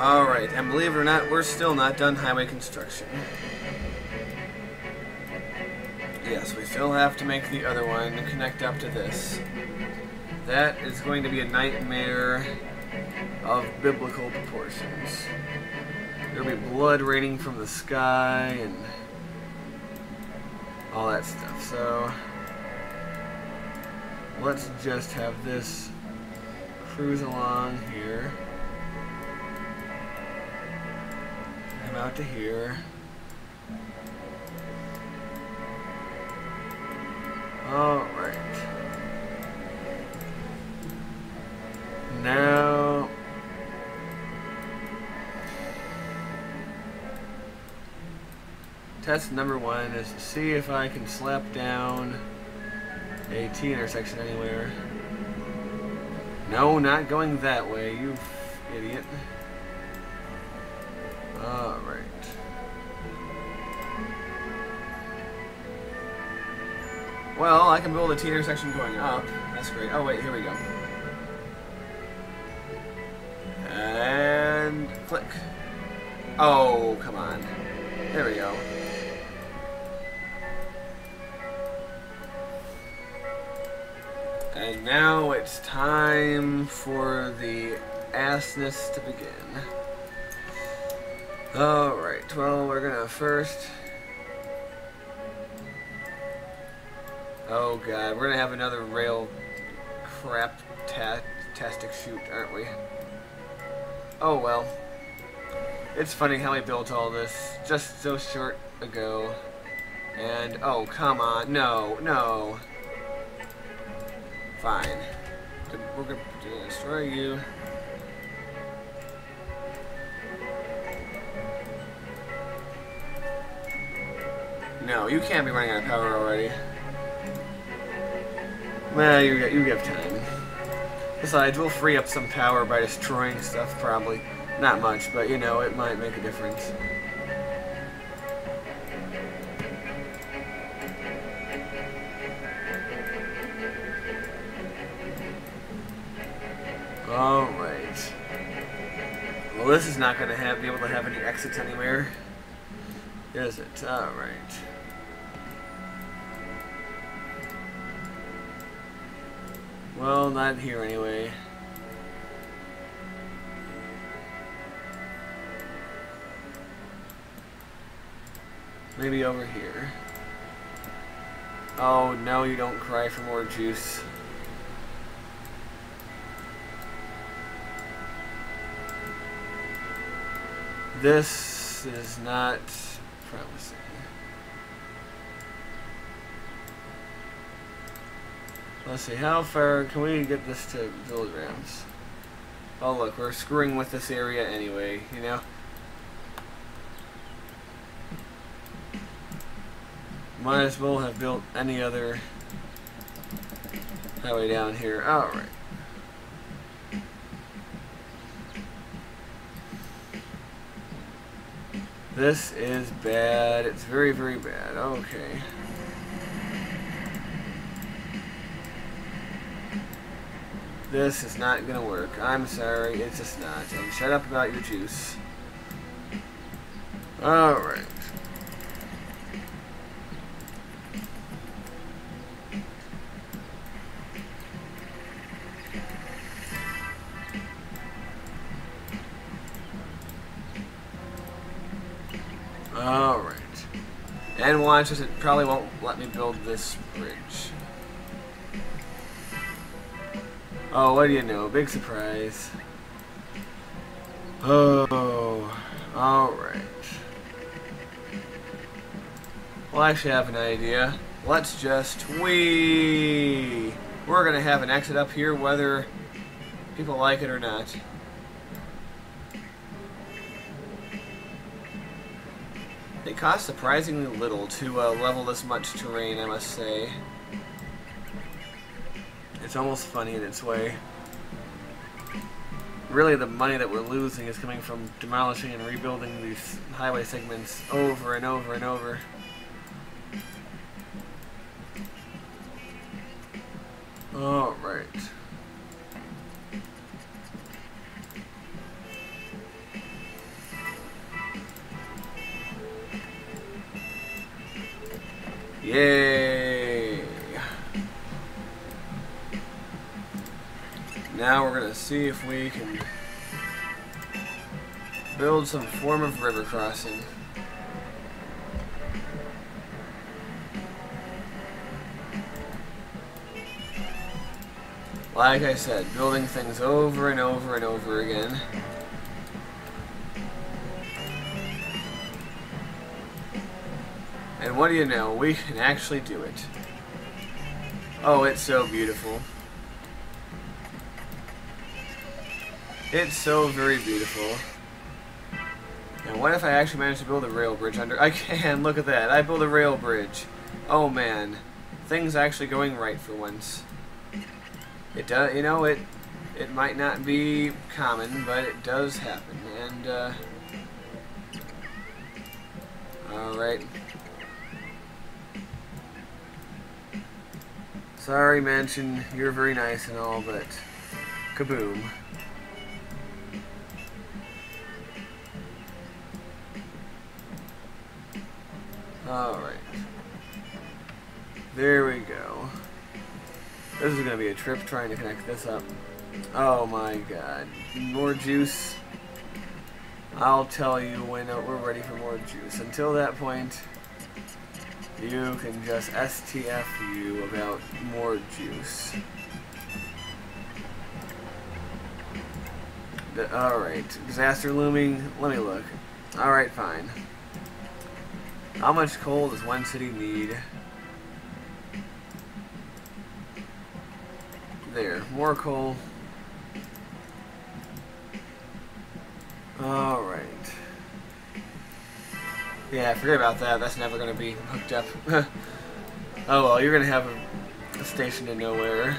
Alright, and believe it or not, we're still not done highway construction. Yes, we still have to make the other one connect up to this. That is going to be a nightmare of biblical proportions. There'll be blood raining from the sky and all that stuff. So let's just have this cruise along here. Come out to here. Alright. Now... Test number one is to see if I can slap down a T intersection anywhere. No, not going that way, you idiot. Alright. Well, I can build a T intersection going up. That's great. Oh, wait, here we go. And click. Oh, come on. There we go. And now it's time for the assness to begin. Alright, well, we're gonna first Oh god, we're gonna have another rail crap ta tastic shoot, aren't we? Oh well. It's funny how we built all this just so short ago. And, oh, come on. No, no. Fine. We're gonna destroy you. No, you can't be running out of power already. Well, you, you have time. Besides, we'll free up some power by destroying stuff, probably. Not much, but you know, it might make a difference. Alright. Well, this is not going to be able to have any exits anywhere. Is it? Alright. Well, not here anyway. Maybe over here. Oh, no, you don't cry for more juice. This is not promising. Let's see, how far can we get this to grounds? Oh look, we're screwing with this area anyway, you know? Might as well have built any other highway down here. Alright. This is bad. It's very, very bad. Okay. This is not gonna work. I'm sorry, it's just not. And shut up about your juice. Alright. Alright. And watch this, it probably won't let me build this bridge. Oh, what do you know? Big surprise. Oh, alright. Well, I actually have an idea. Let's just we We're gonna have an exit up here, whether people like it or not. It costs surprisingly little to uh, level this much terrain, I must say. It's almost funny in its way. Really, the money that we're losing is coming from demolishing and rebuilding these highway segments over and over and over. Alright. Yay! Now we're gonna see if we can build some form of river crossing. Like I said, building things over and over and over again. And what do you know, we can actually do it. Oh, it's so beautiful. It's so very beautiful. And what if I actually manage to build a rail bridge under... I can, look at that. I built a rail bridge. Oh man. Things actually going right for once. It does, you know, it it might not be common, but it does happen. And, uh... Alright. Sorry, Mansion, you're very nice and all, but... Kaboom. Alright. There we go. This is to be a trip trying to connect this up. Oh my god. More juice. I'll tell you when uh, we're ready for more juice. Until that point, you can just STF you about more juice. Alright, disaster looming. Let me look. Alright, fine. How much coal does one city need? There, more coal. Alright. Yeah, forget about that. That's never going to be hooked up. oh well, you're going to have a, a station in nowhere.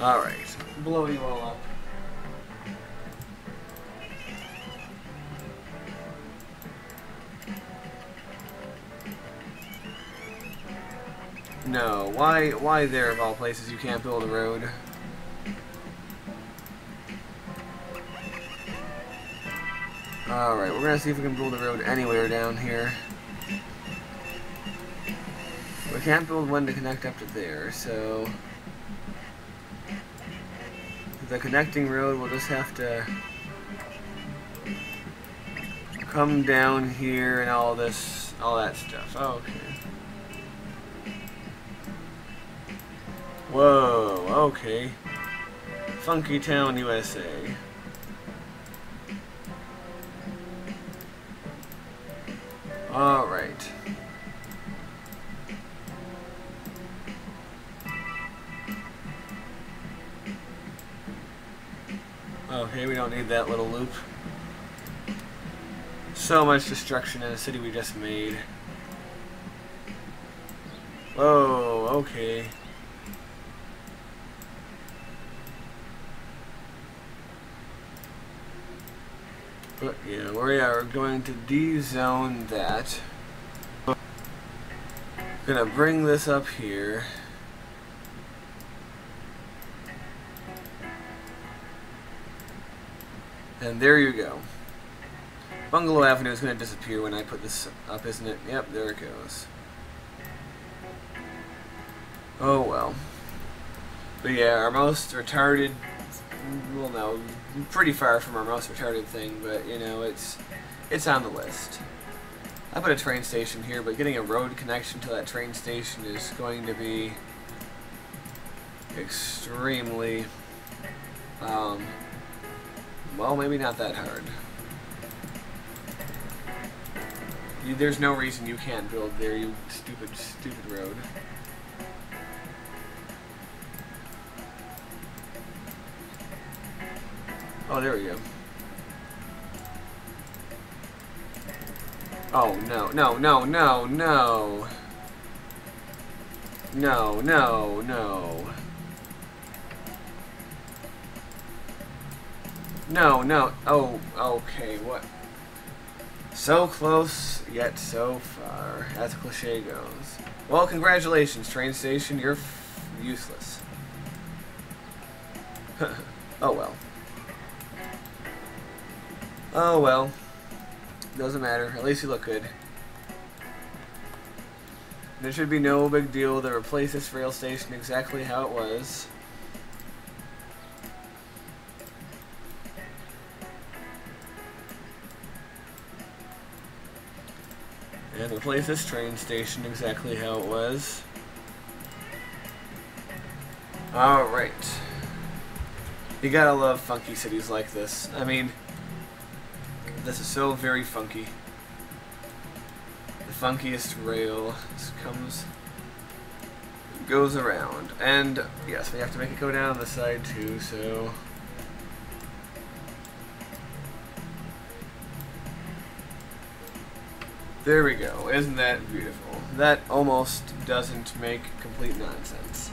Alright, blow you all up. No, why why there of all places you can't build a road? Alright, we're gonna see if we can build a road anywhere down here. We can't build one to connect up to there, so... The connecting road will just have to come down here and all this, all that stuff. Okay. Whoa, okay. Funky Town, USA. Alright. Oh, okay, we don't need that little loop. So much destruction in a city we just made. Whoa, okay. But yeah, we are going to de-zone that. Gonna bring this up here. And there you go. Bungalow Avenue is going to disappear when I put this up, isn't it? Yep, there it goes. Oh well. But yeah, our most retarded well, no, pretty far from our most retarded thing, but you know, it's it's on the list. I put a train station here, but getting a road connection to that train station is going to be extremely, um, well, maybe not that hard. There's no reason you can't build there, you stupid, stupid road. Oh, there we go. Oh, no, no, no, no, no. No, no, no. No, no. Oh, okay, what? So close, yet so far, as the cliche goes. Well, congratulations, train station, you're useless. oh well. Oh well. Doesn't matter. At least you look good. It should be no big deal to replace this rail station exactly how it was. And replace this train station exactly how it was. Alright. You gotta love funky cities like this. I mean, this is so very funky. The funkiest rail this comes, goes around. And, yes, we have to make it go down the side too, so... There we go. Isn't that beautiful? That almost doesn't make complete nonsense.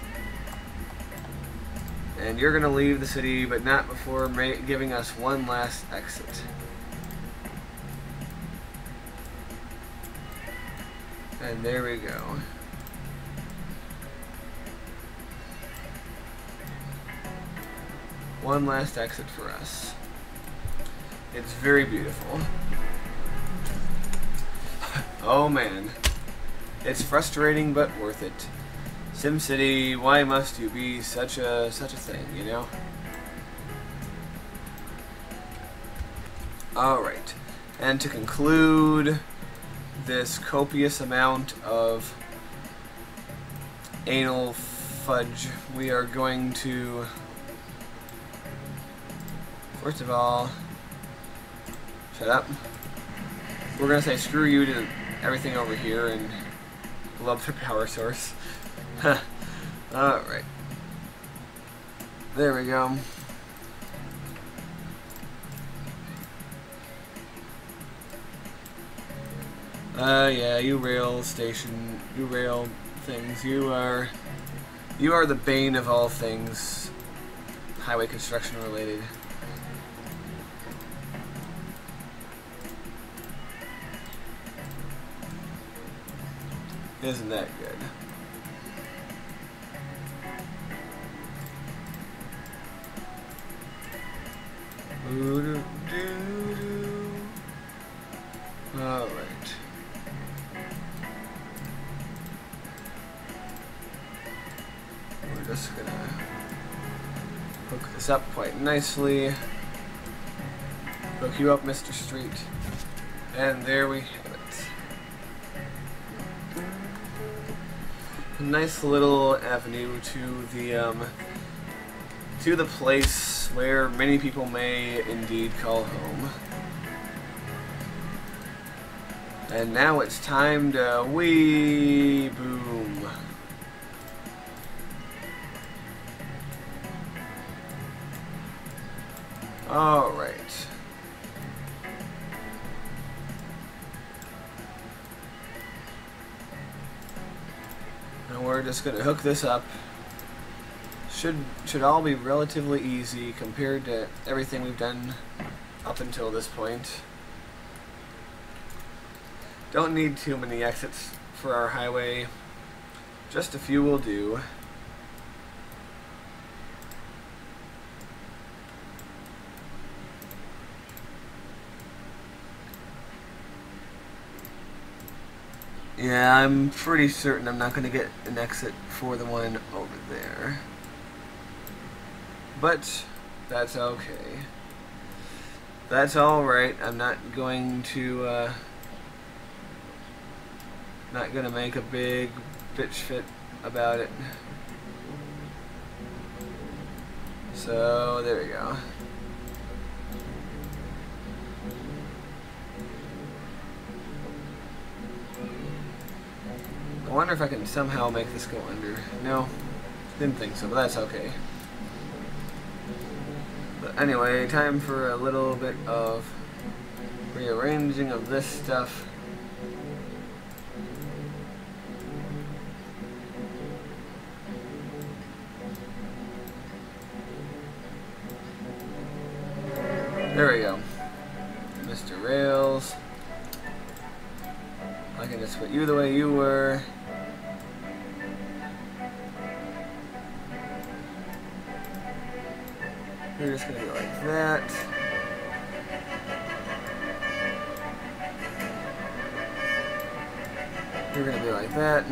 And you're going to leave the city, but not before giving us one last exit. And there we go. One last exit for us. It's very beautiful. Oh man. It's frustrating but worth it. SimCity, why must you be such a such a thing, you know? Alright. And to conclude this copious amount of anal fudge, we are going to first of all shut up. We're gonna say screw you to everything over here and love the power source. Alright. There we go. Uh, yeah, you rail station, you rail things, you are, you are the bane of all things highway construction related. Isn't that good? Alright. Up quite nicely. Hook you up, Mr. Street. And there we have it. a nice little avenue to the um, to the place where many people may indeed call home. And now it's time to wee Alright. And we're just going to hook this up. Should, should all be relatively easy compared to everything we've done up until this point. Don't need too many exits for our highway. Just a few will do. Yeah, I'm pretty certain I'm not going to get an exit for the one over there. But, that's okay. That's alright. I'm not going to, uh, not going to make a big bitch fit about it. So, there we go. I wonder if I can somehow make this go under. No, didn't think so, but that's okay. But anyway, time for a little bit of rearranging of this stuff. There we go. You're just gonna go like that. You're gonna be like that.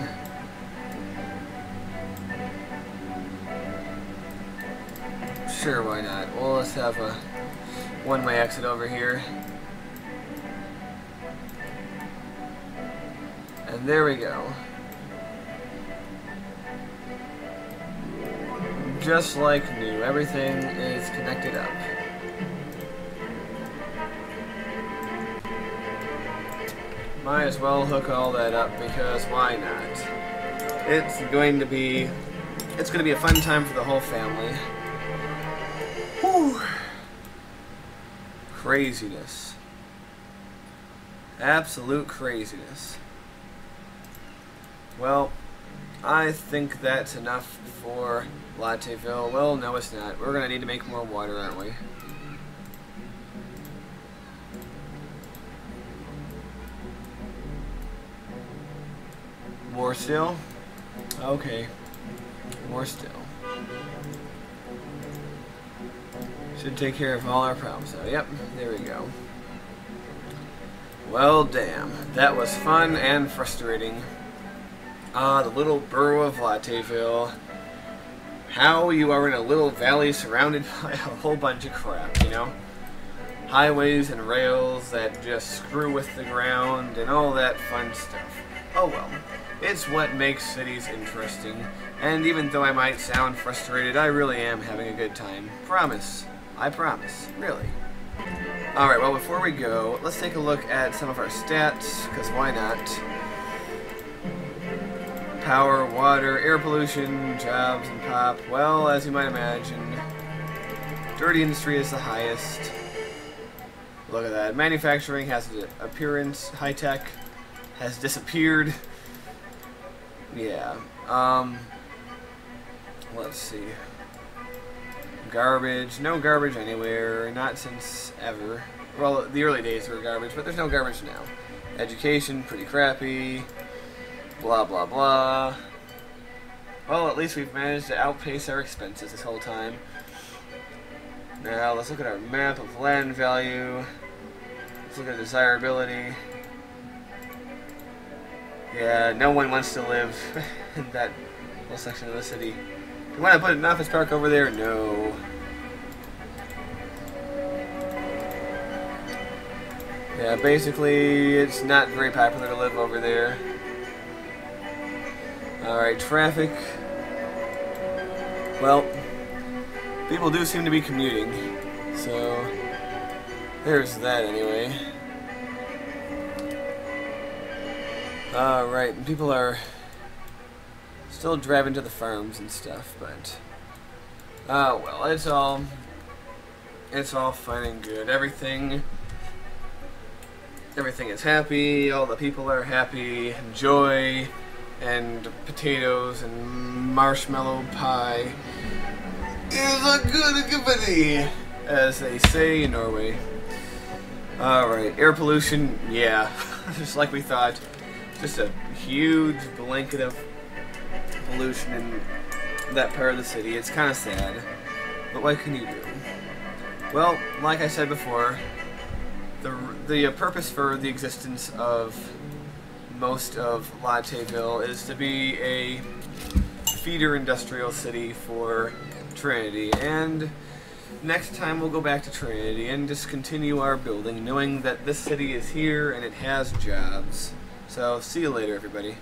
Sure, why not? Well, let's have a one-way exit over here. And there we go. Just like new, everything is connected up. Might as well hook all that up because why not? It's going to be it's going to be a fun time for the whole family. Whew. Craziness. Absolute craziness. Well, I think that's enough for Latteville. Well, no it's not. We're going to need to make more water, aren't we? More still? Okay. More still. Should take care of all our problems though. Yep, there we go. Well, damn. That was fun and frustrating. Ah, the little borough of Latteville. How you are in a little valley surrounded by a whole bunch of crap, you know? Highways and rails that just screw with the ground and all that fun stuff. Oh well. It's what makes cities interesting, and even though I might sound frustrated, I really am having a good time. Promise. I promise. Really. Alright, well before we go, let's take a look at some of our stats, because why not? Power, water, air pollution, jobs, and pop. Well, as you might imagine, dirty industry is the highest. Look at that. Manufacturing has an appearance, high-tech has disappeared. Yeah. Um, let's see. Garbage. No garbage anywhere. Not since ever. Well, the early days were garbage, but there's no garbage now. Education, pretty crappy. Blah, blah, blah. Well, at least we've managed to outpace our expenses this whole time. Now, let's look at our map of land value. Let's look at desirability. Yeah, no one wants to live in that little section of the city. Do you want to put an office park over there? No. Yeah, basically, it's not very popular to live over there. Alright, traffic. Well, people do seem to be commuting, so there's that anyway. Alright, people are still driving to the farms and stuff, but... Oh, well, it's all... It's all fine and good. Everything... Everything is happy, all the people are happy, joy, and potatoes, and marshmallow pie is a good company, as they say in Norway. Alright, air pollution, yeah, just like we thought just a huge blanket of pollution in that part of the city. It's kind of sad, but what can you do? Well, like I said before, the the uh, purpose for the existence of most of Latteville is to be a feeder industrial city for Trinity, and next time we'll go back to Trinity and just continue our building, knowing that this city is here and it has jobs. So, see you later, everybody.